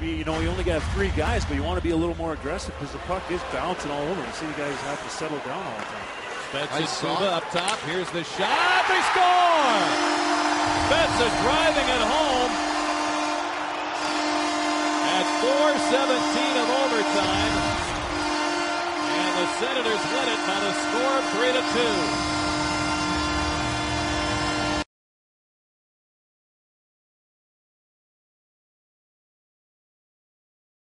be, you know, you only got three guys, but you want to be a little more aggressive because the puck is bouncing all over. You see the guys have to settle down all the time. Spezza Kuba up top. Here's the shot. They score! Spezza driving it home at 4.17 of overtime. And the Senators win it by the score of 3 to 2.